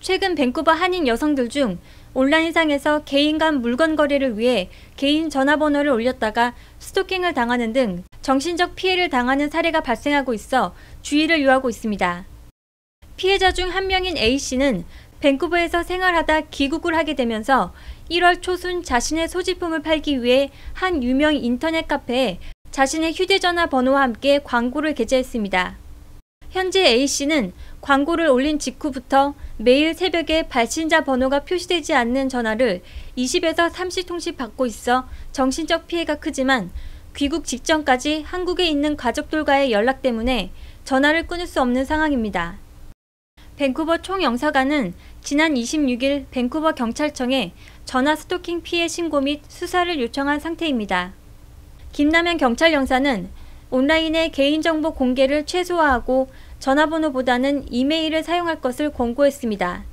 최근 밴쿠버 한인 여성들 중 온라인상에서 개인 간 물건 거래를 위해 개인 전화번호를 올렸다가 스토킹을 당하는 등 정신적 피해를 당하는 사례가 발생하고 있어 주의를 요하고 있습니다. 피해자 중 한 명인 A씨는 밴쿠버에서 생활하다 귀국을 하게 되면서 1월 초순 자신의 소지품을 팔기 위해 한 유명 인터넷 카페에 자신의 휴대전화 번호와 함께 광고를 게재했습니다. 현재 A씨는 광고를 올린 직후부터 매일 새벽에 발신자 번호가 표시되지 않는 전화를 20에서 30통씩 받고 있어 정신적 피해가 크지만 귀국 직전까지 한국에 있는 가족들과의 연락 때문에 전화를 끊을 수 없는 상황입니다. 밴쿠버 총영사관은 지난 26일 밴쿠버 경찰청에 전화 스토킹 피해 신고 및 수사를 요청한 상태입니다. 김남현 경찰 영사는 온라인의 개인정보 공개를 최소화하고 전화번호보다는 이메일을 사용할 것을 권고했습니다.